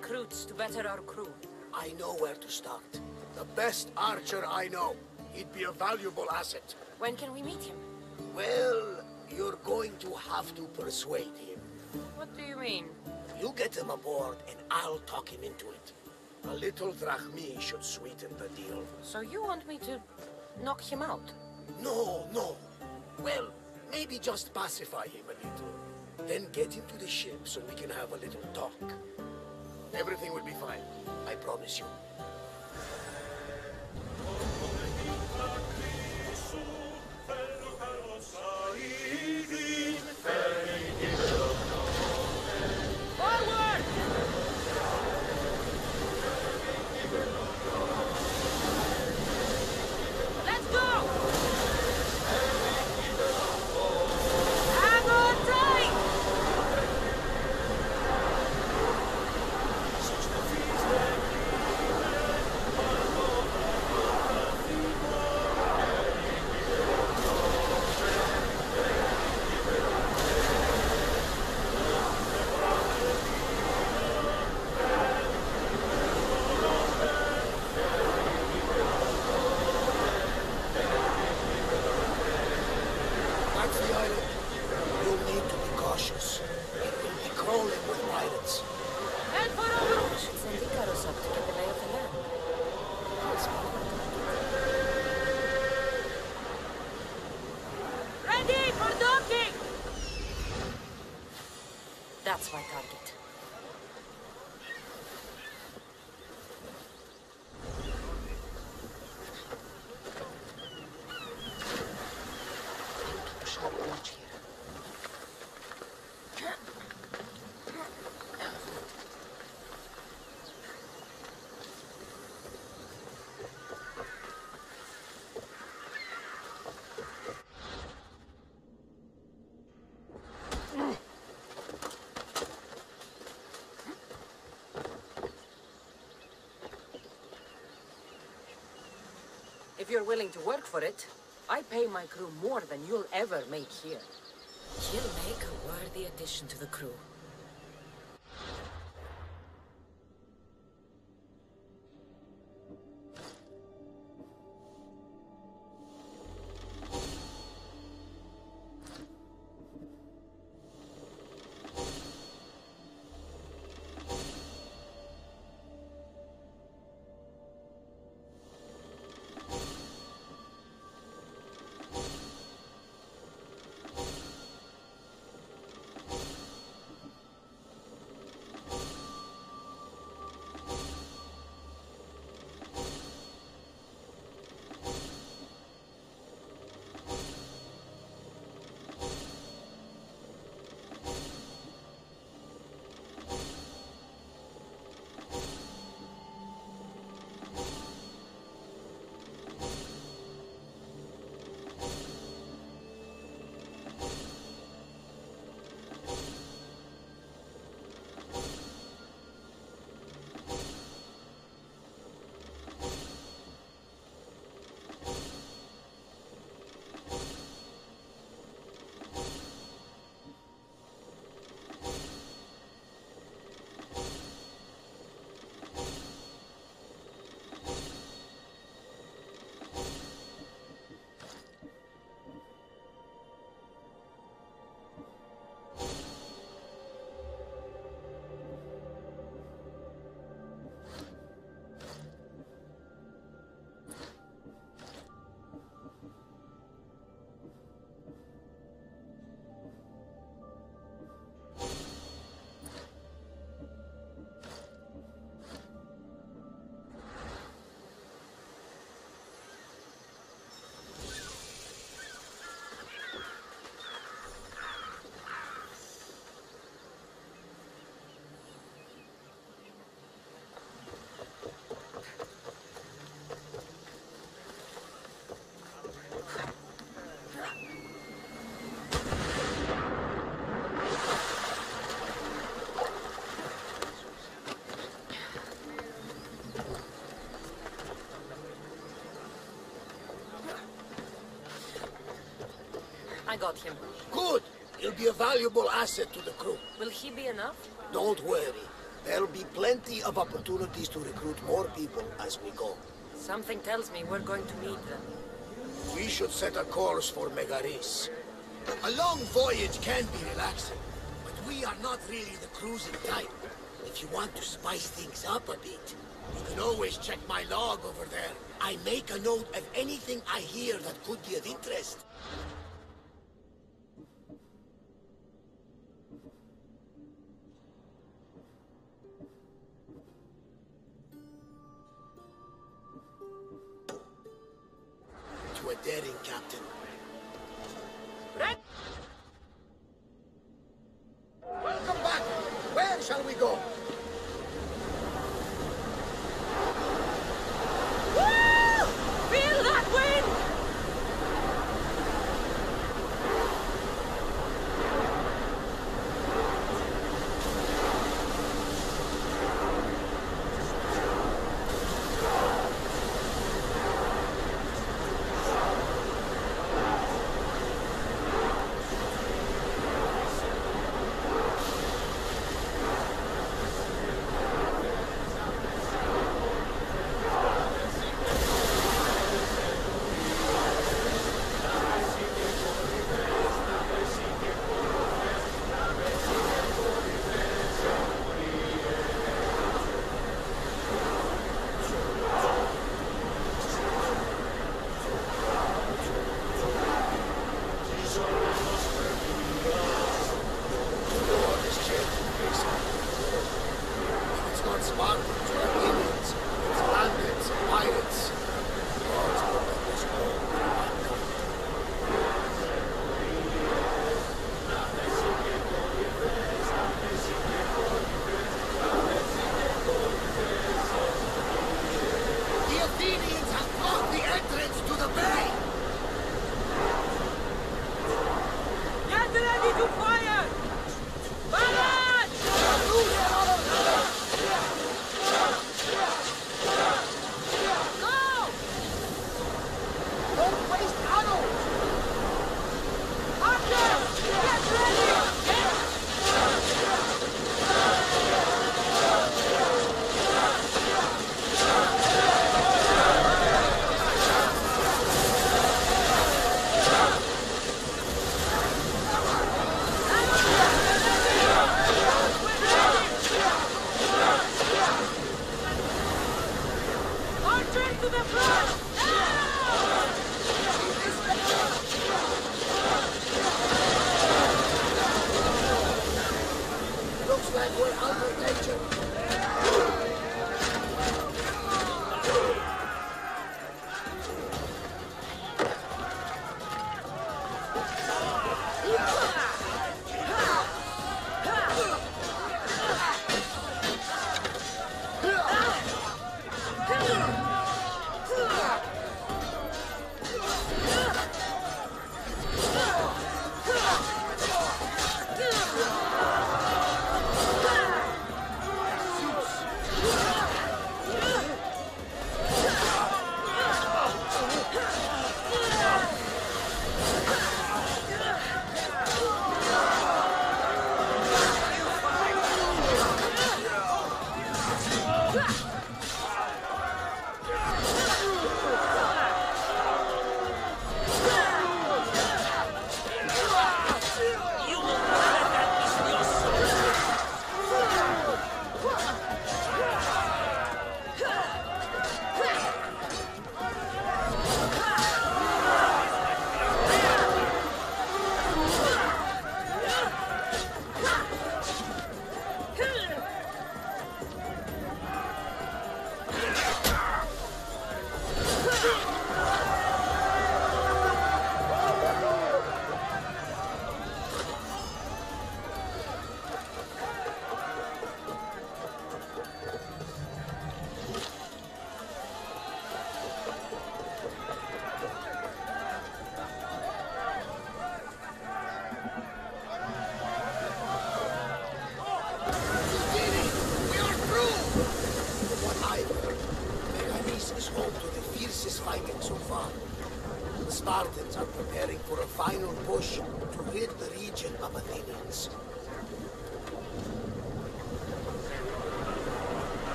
recruits to better our crew. I know where to start. The best archer I know. He'd be a valuable asset. When can we meet him? Well, you're going to have to persuade him. What do you mean? You get him aboard and I'll talk him into it. A little drachmae should sweeten the deal. So you want me to knock him out? No, no. Well, maybe just pacify him a little. Then get him to the ship so we can have a little talk. Everything will be fine. I promise you. That's my target. Sharp watch here. If you're willing to work for it, I pay my crew more than you'll ever make here. He'll make a worthy addition to the crew. I got him. Good. He'll be a valuable asset to the crew. Will he be enough? Don't worry. There'll be plenty of opportunities to recruit more people as we go. Something tells me we're going to need them. We should set a course for Megaris. A long voyage can be relaxing, but we are not really the cruising type. If you want to spice things up a bit, you can always check my log over there. I make a note of anything I hear that could be of interest.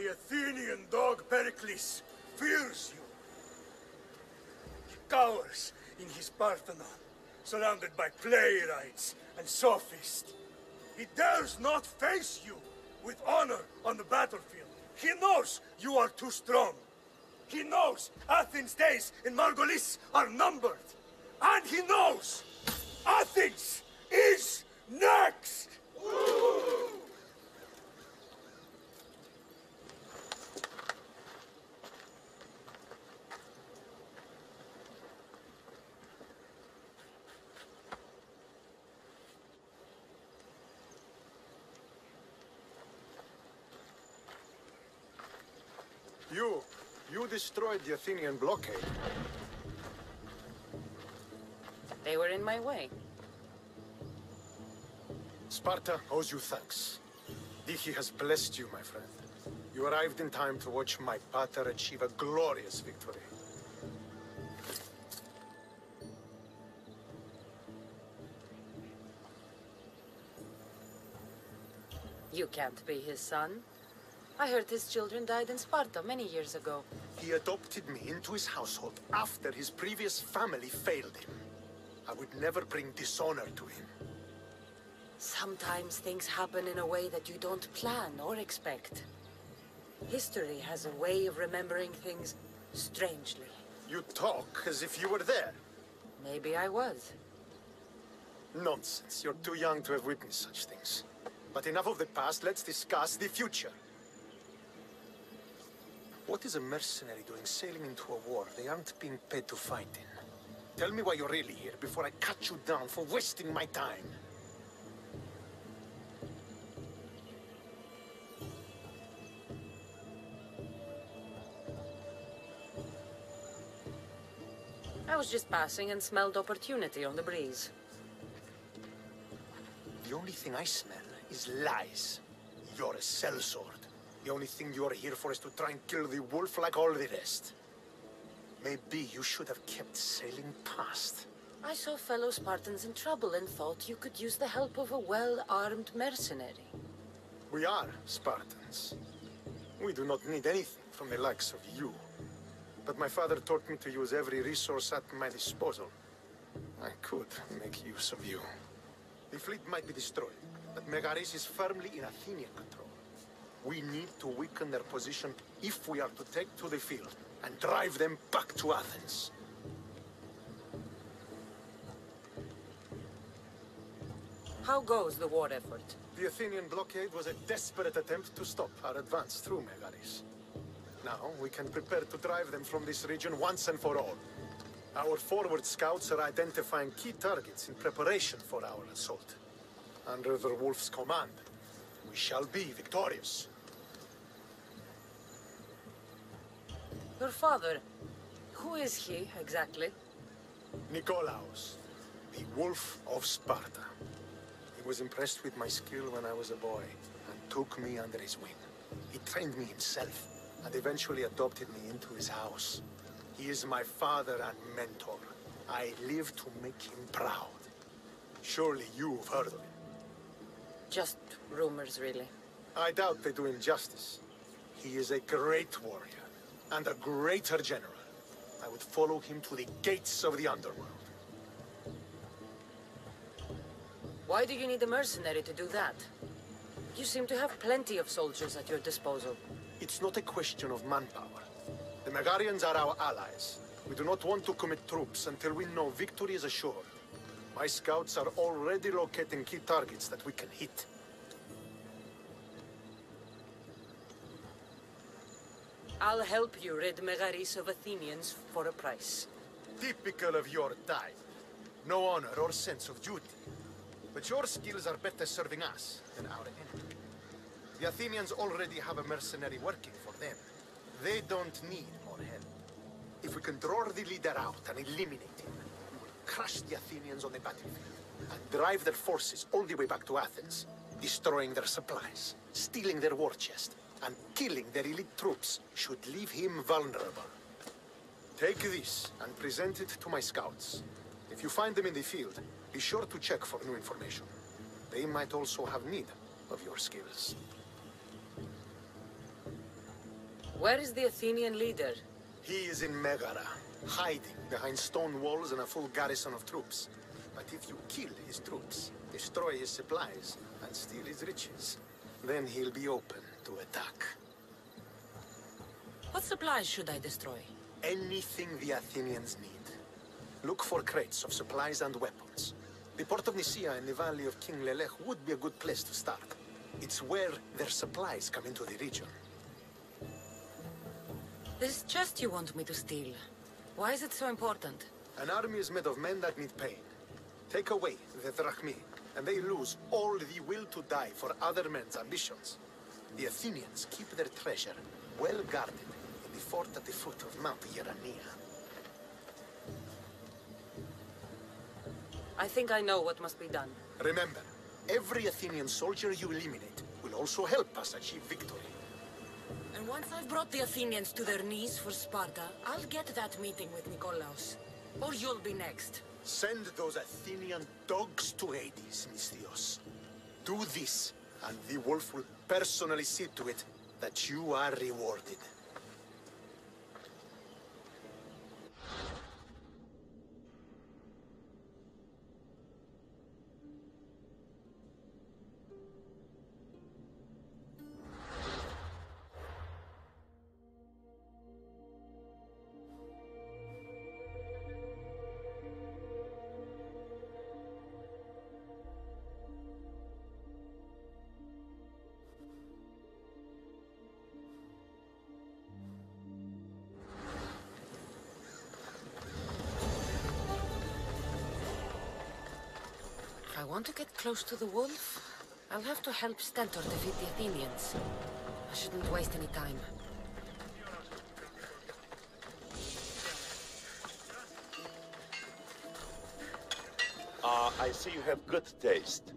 The Athenian dog Pericles fears you. He cowers in his Parthenon, surrounded by playwrights and sophists. He dares not face you with honor on the battlefield. He knows you are too strong. He knows Athens' days in Megaris are numbered. And he knows Athens is next! You, you destroyed the Athenian blockade. They were in my way. Sparta owes you thanks. Tyche has blessed you, my friend. You arrived in time to watch my pater achieve a glorious victory. You can't be his son. I heard his children died in Sparta many years ago. He adopted me into his household after his previous family failed him. I would never bring dishonor to him. Sometimes things happen in a way that you don't plan or expect. History has a way of remembering things strangely. You talk as if you were there. Maybe I was. Nonsense. You're too young to have witnessed such things. But enough of the past, let's discuss the future. What is a mercenary doing sailing into a war they aren't being paid to fight in? Tell me why you're really here before I cut you down for wasting my time. I was just passing and smelled opportunity on the breeze. The only thing I smell is lies. You're a sellsword. The only thing you're here for is to try and kill the wolf like all the rest. Maybe you should have kept sailing past. I saw fellow Spartans in trouble and thought you could use the help of a well-armed mercenary. We are Spartans. We do not need anything from the likes of you. But my father taught me to use every resource at my disposal. I could make use of you. The fleet might be destroyed, but Megaris is firmly in Athenian control. We need to weaken their position if we are to take to the field and drive them back to Athens. How goes the war effort? The Athenian blockade was a desperate attempt to stop our advance through Megaris. Now we can prepare to drive them from this region once and for all. Our forward scouts are identifying key targets in preparation for our assault. Under the Wolf's command, we shall be victorious. Your father, who is he exactly? Nikolaos, the Wolf of Sparta. He was impressed with my skill when I was a boy and took me under his wing. He trained me himself and eventually adopted me into his house. He is my father and mentor. I live to make him proud. Surely you've heard of him. Just rumors, really. I doubt they do him justice. He is a great warrior and a greater general. I would follow him to the gates of the underworld. Why do you need a mercenary to do that? You seem to have plenty of soldiers at your disposal. It's not a question of manpower. The Megarians are our allies. We do not want to commit troops until we know victory is assured. My scouts are already locating key targets that we can hit. I'll help you rid Megaris of Athenians for a price. Typical of your type. No honor or sense of duty. But your skills are better serving us than our enemy. The Athenians already have a mercenary working for them. They don't need more help. If we can draw the leader out and eliminate him, we will crush the Athenians on the battlefield and drive their forces all the way back to Athens, destroying their supplies, stealing their war chest, and killing their elite troops should leave him vulnerable. Take this and present it to my scouts. If you find them in the field, be sure to check for new information. They might also have need of your skills. Where is the Athenian leader? He is in Megara, hiding behind stone walls and a full garrison of troops. But if you kill his troops, destroy his supplies, and steal his riches, then he'll be open to attack. What supplies should I destroy? Anything the Athenians need. Look for crates of supplies and weapons. The port of Nisaea in the valley of King Lelex would be a good place to start. It's where their supplies come into the region. This chest you want me to steal. Why is it so important? An army is made of men that need paying. Take away the drachmae, and they lose all the will to die for other men's ambitions. The Athenians keep their treasure well guarded in the fort at the foot of Mount Yerania. I think I know what must be done. Remember, every Athenian soldier you eliminate will also help us achieve victory. And once I've brought the Athenians to their knees for Sparta, I'll get that meeting with Nikolaos. Or you'll be next. Send those Athenian dogs to Hades, Misthios. Do this, and the wolf will personally see to it that you are rewarded. I want to get close to the wolf, I'll have to help Stentor defeat the Athenians. I shouldn't waste any time. Uh, I see you have good taste.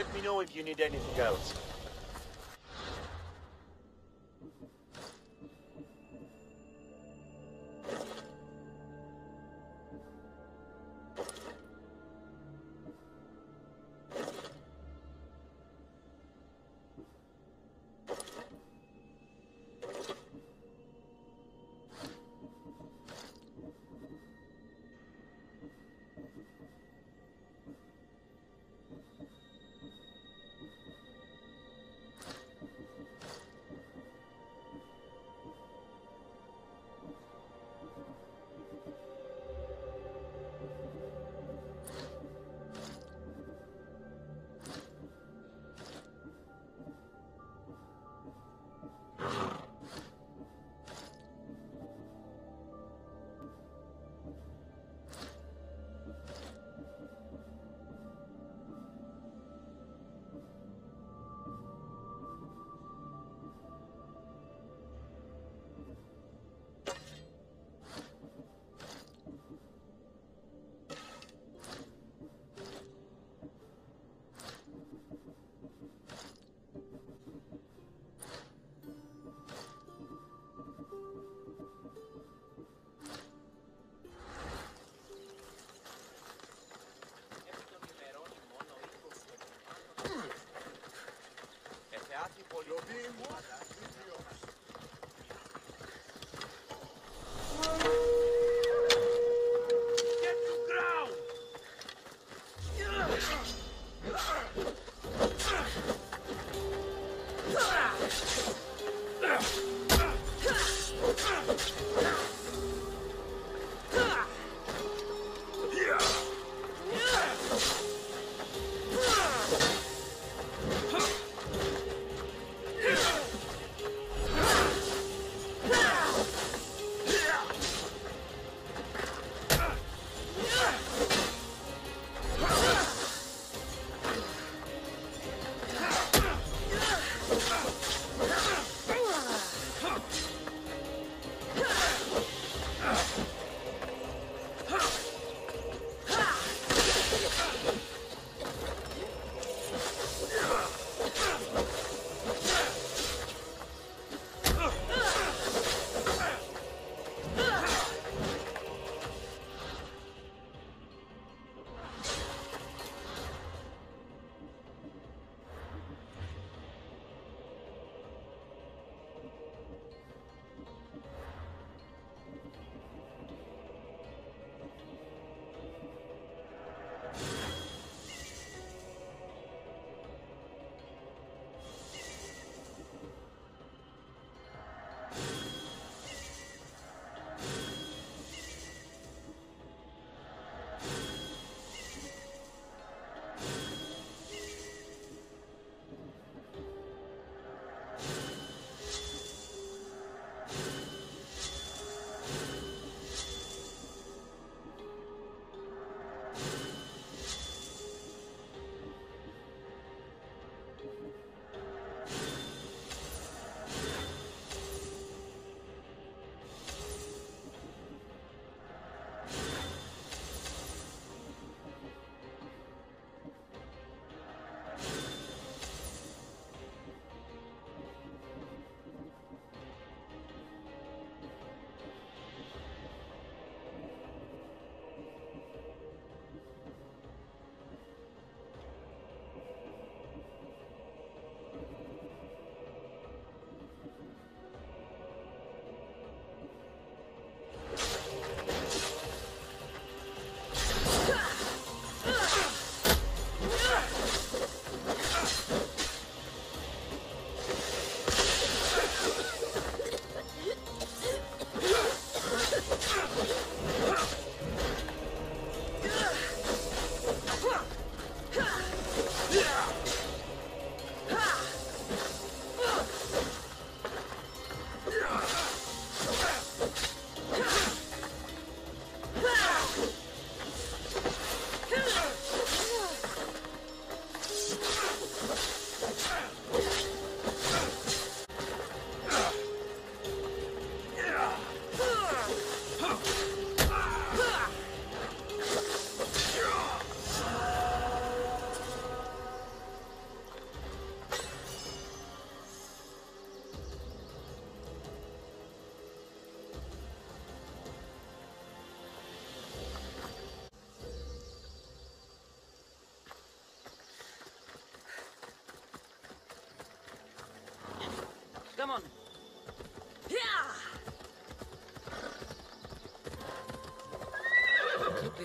Let me know if you need anything else. Por lo mismo.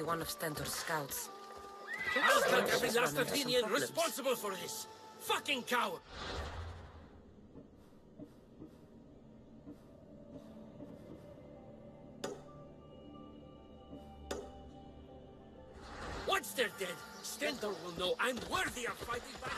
One of Stentor's scouts. I'll take every She's last running into some Athenian responsible for this. Fucking coward! Once they're dead, Stentor will know I'm worthy of fighting by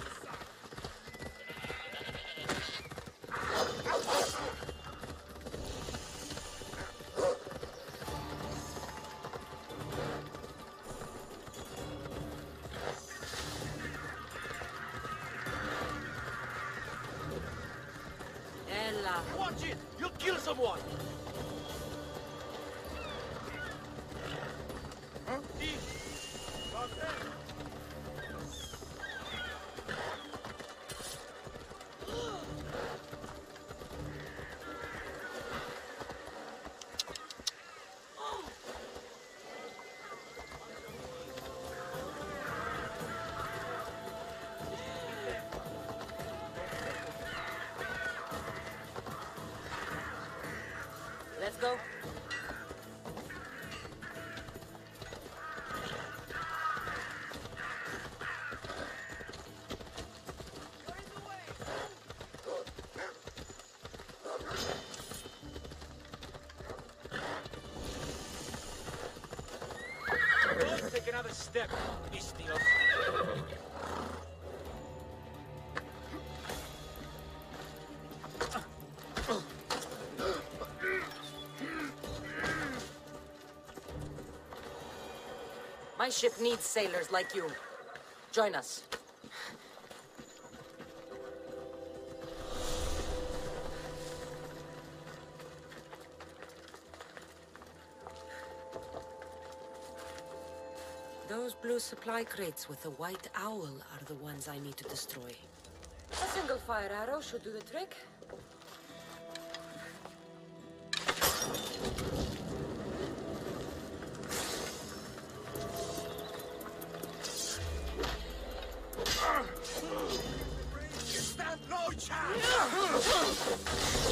My ship needs sailors like you. Join us. Those blue supply crates with the white owl are the ones I need to destroy. A single fire arrow should do the trick. 杀！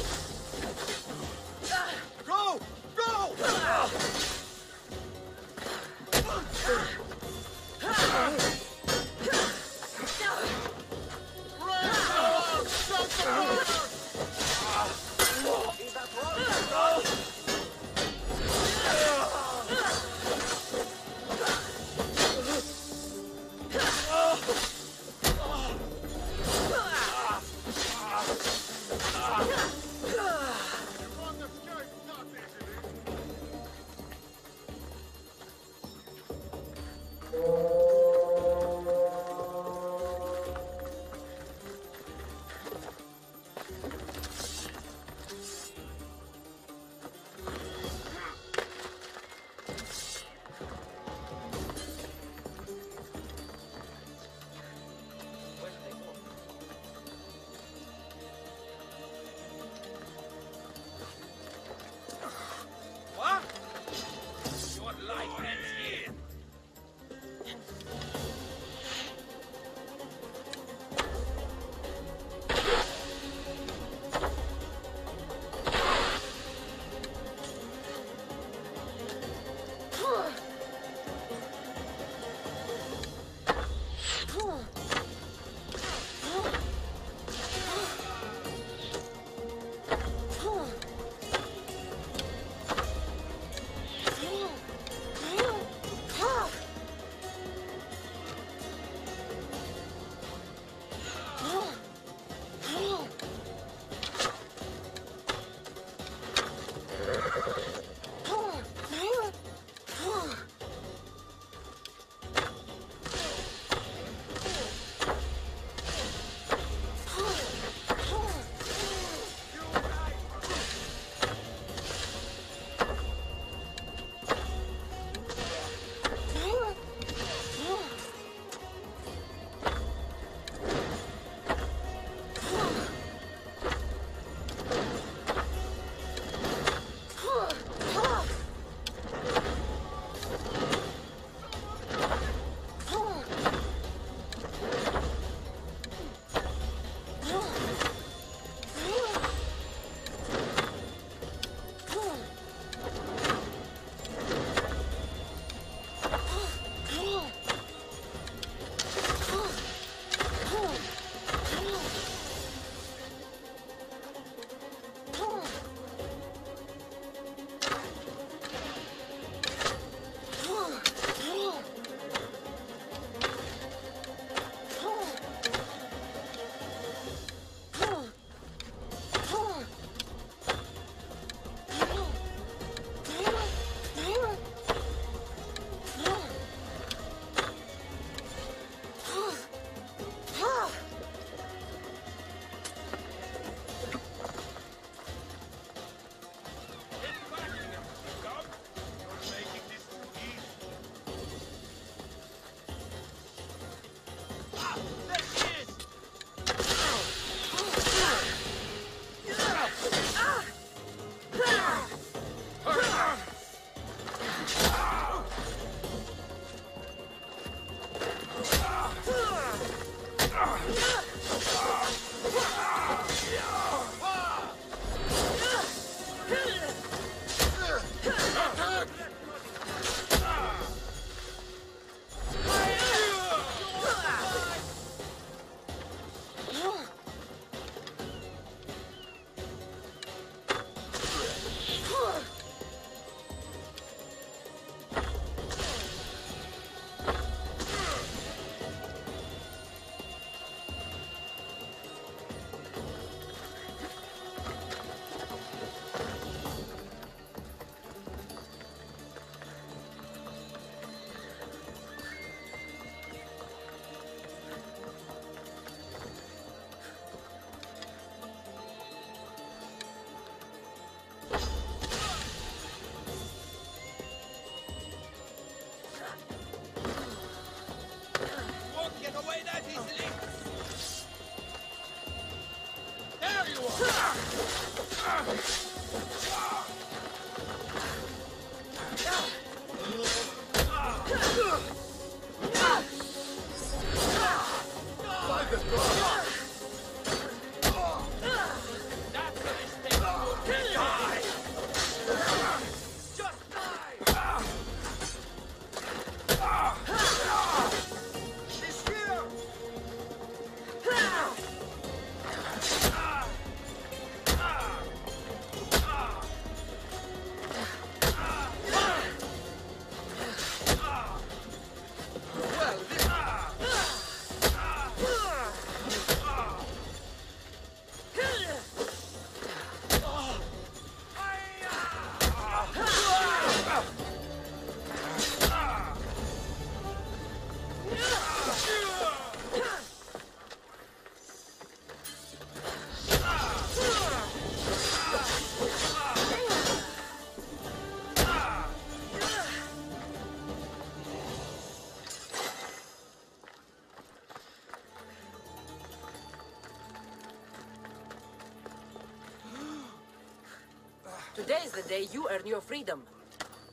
the day you earn your freedom.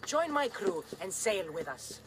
Join my crew and sail with us.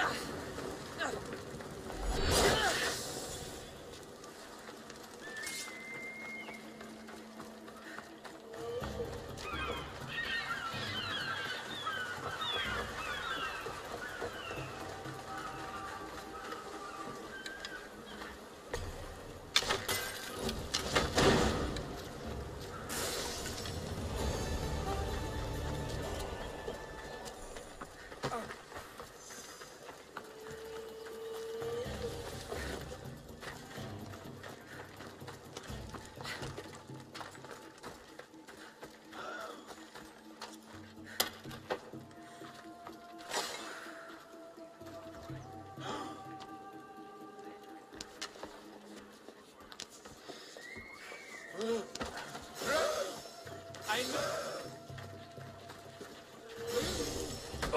Ugh.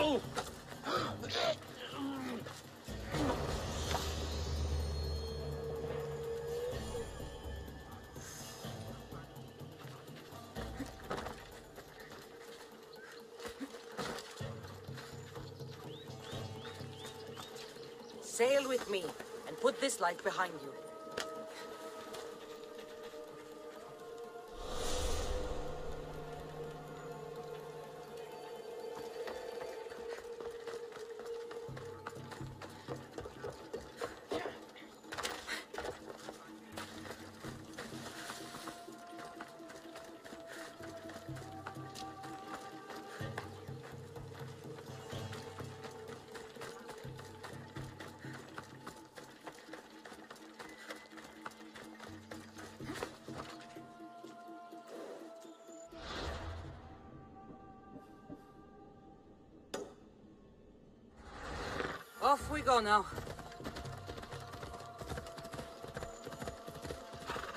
Oh! Sail with me, and put this light behind you. go now.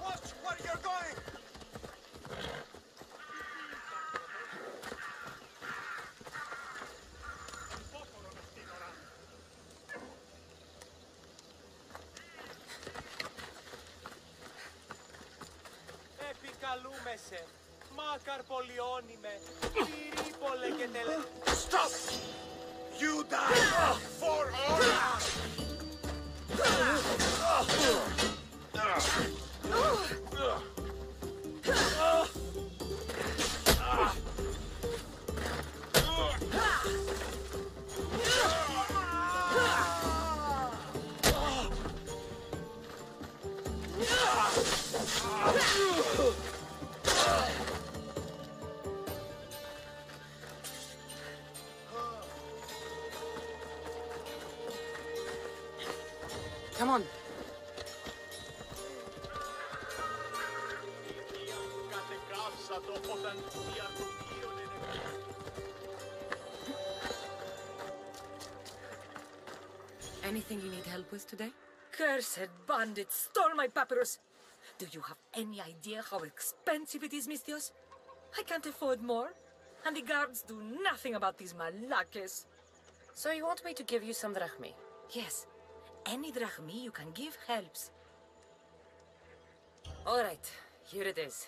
Watch where you're going! Επικαλούμε σε. Μάκαρ πολιώνυμε. Πυρίπολε και τελε... Stop! You die for honor! Anything you need help with today? Cursed bandits stole my papyrus. Do you have any idea how expensive it is, misthios? I can't afford more. And the guards do nothing about these malakes. So you want me to give you some drachmae? Yes, any drachmae you can give helps. All right, here it is.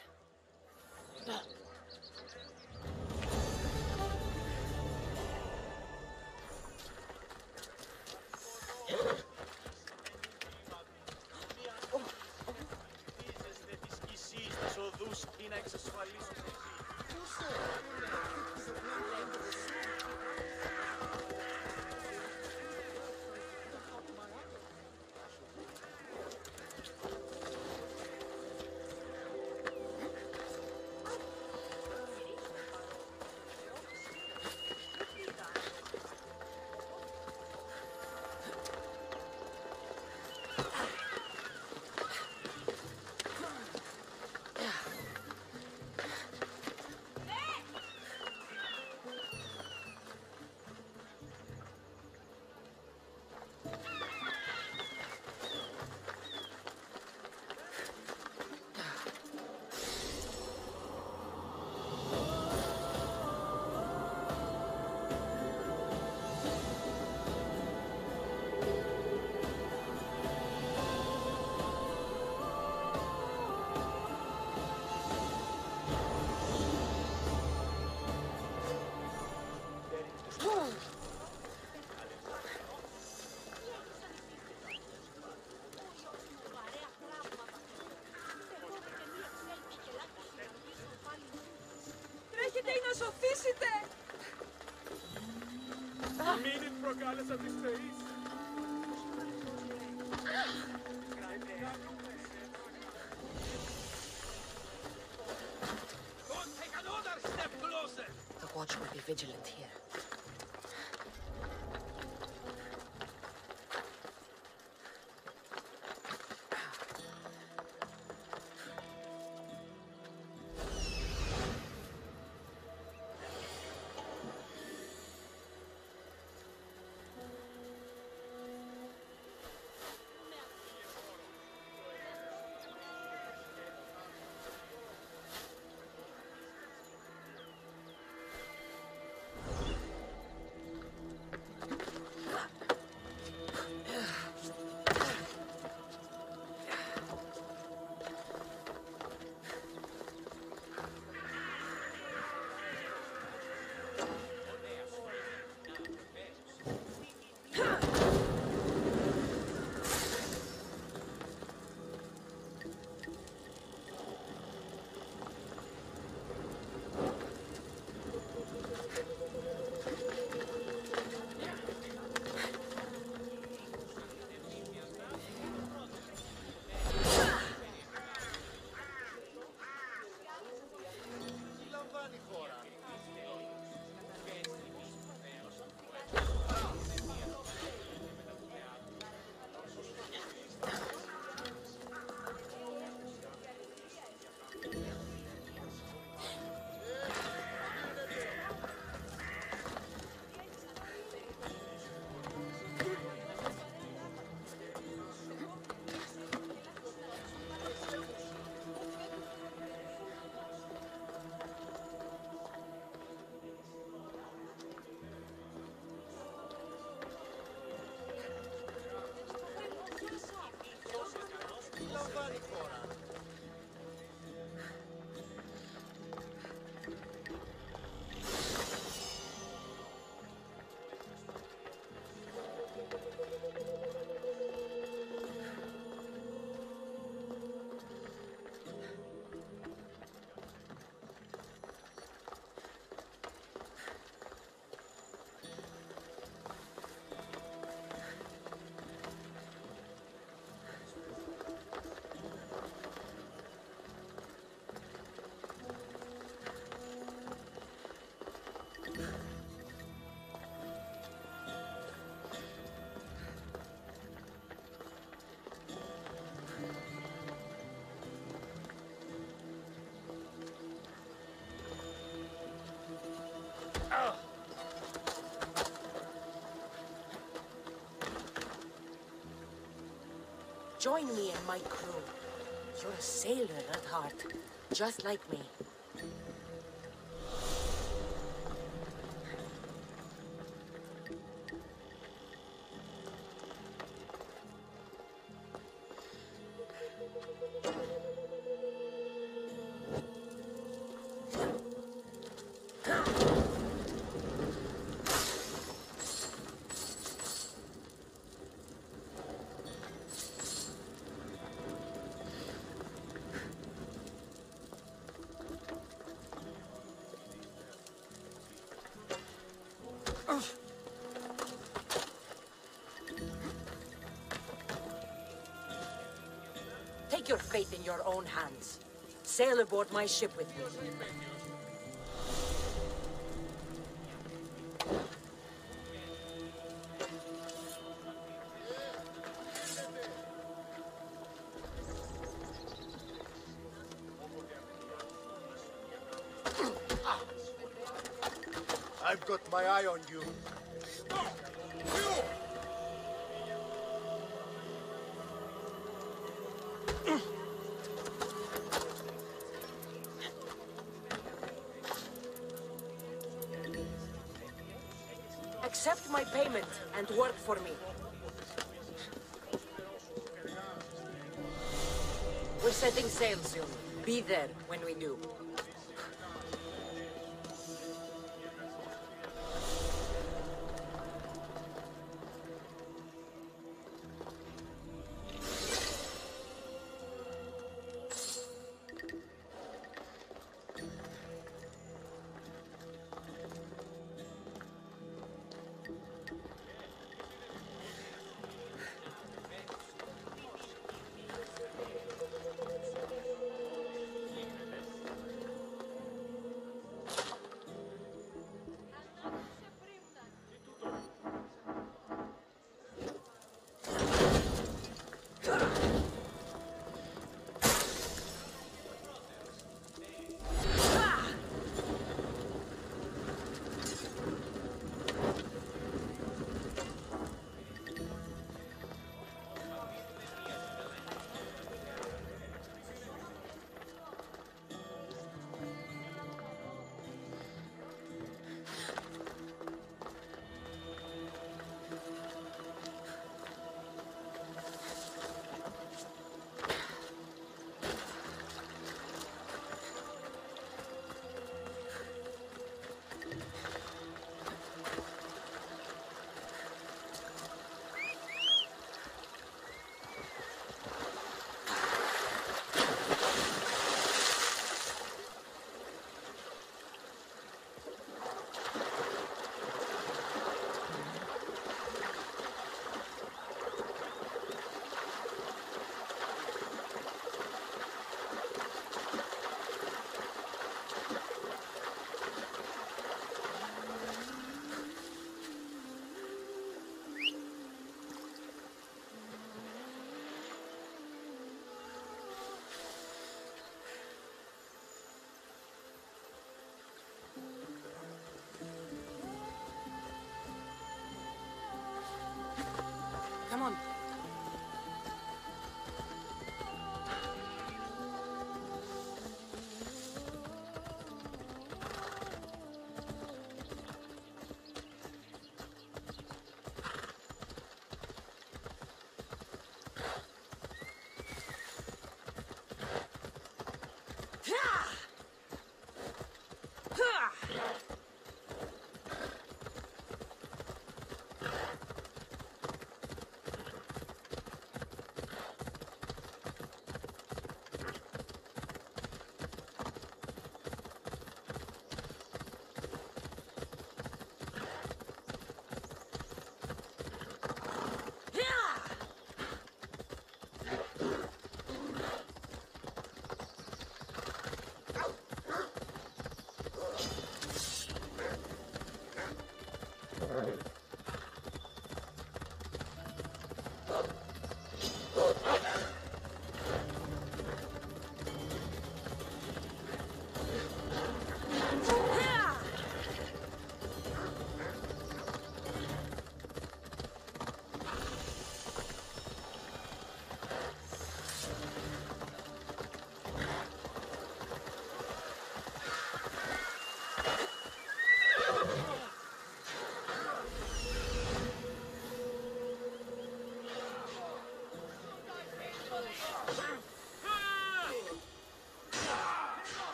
Phoenix. να σωθήσετε! Μην προκάλεσα τις θεείς. Don't take another step closer! The watch will be vigilant here. Join me and my crew. You're a sailor at heart, just like me. Your own hands. Sail aboard my ship with me. I've got my eye on you. For me. We're setting sail soon. Be there when we do.